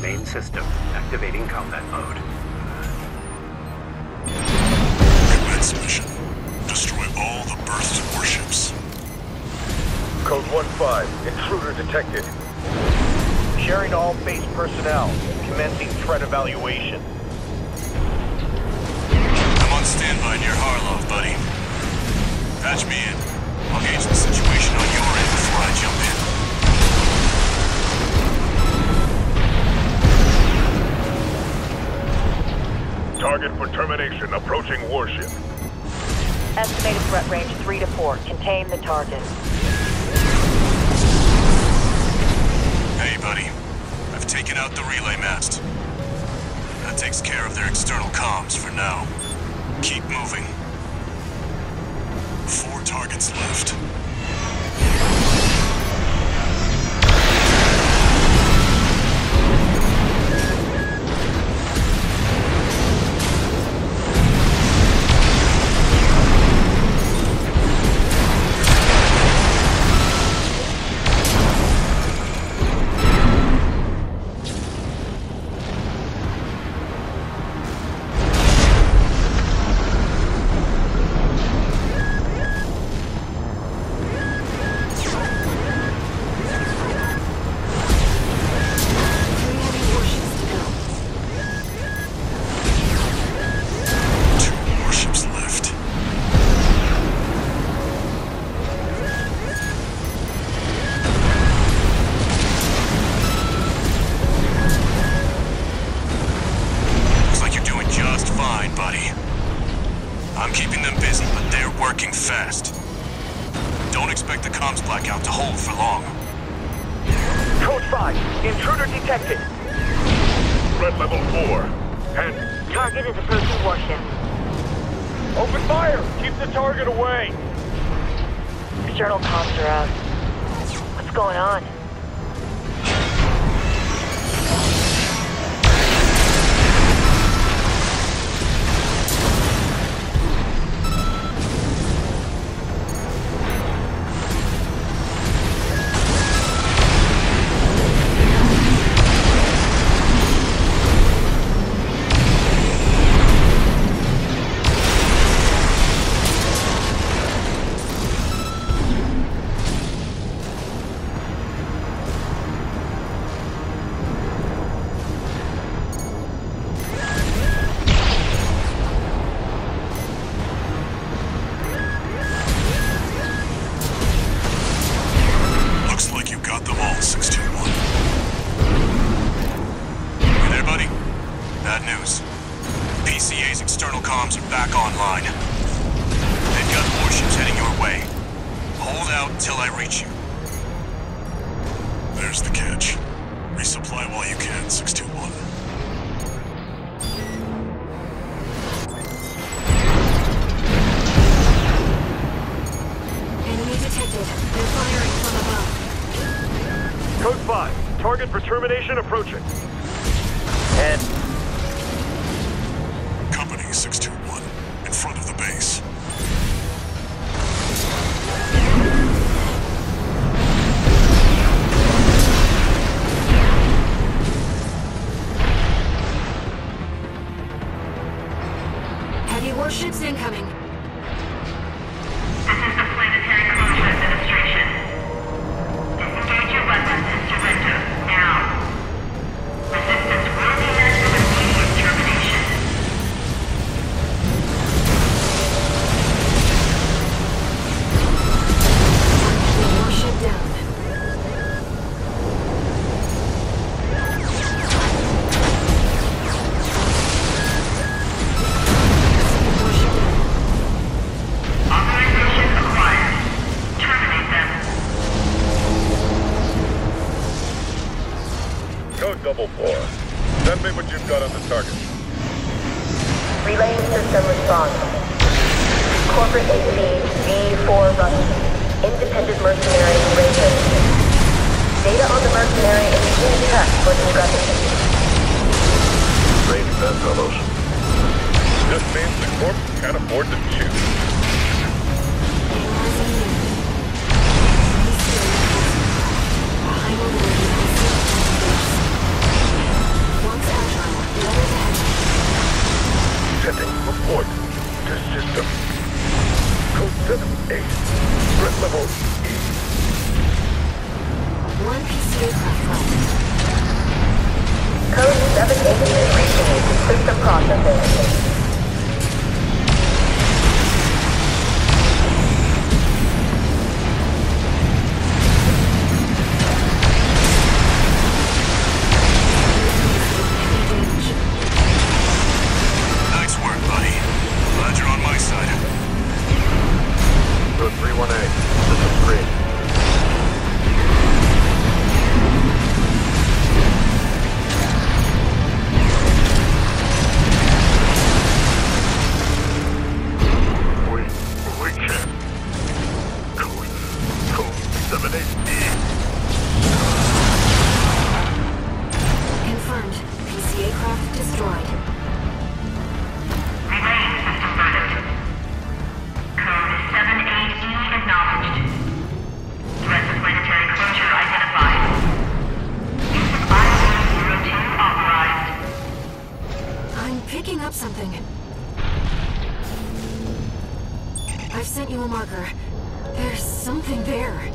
Main system, activating combat mode. Commence mission. Destroy all the berthed warships. Code 1-5, intruder detected. Sharing all base personnel. Commencing threat evaluation. I'm on standby near Harlow, buddy. Patch me in. I'll gauge the situation on your end before I jump in. Target for termination approaching warship. Estimated threat range 3 to 4. Contain the target. Don't expect the comms blackout to hold for long. Code 5, intruder detected. Threat level 4. And Target is approaching warship. open fire! Keep the target away! External comms are out. What's going on? Online. They've got warships heading your way. Hold out till I reach you. There's the catch. Resupply while you can, 621. Enemy detected. They're firing from above. Code 5, target for termination approaching. Heavy warships incoming. On the target. Relaying system response. Corporate AC V4 Rusty. Independent mercenary Raven. Data on the mercenary is intact for discrepancy. Range bedfellows. This means the corp can't afford to choose. System processing. Marker. There's something there.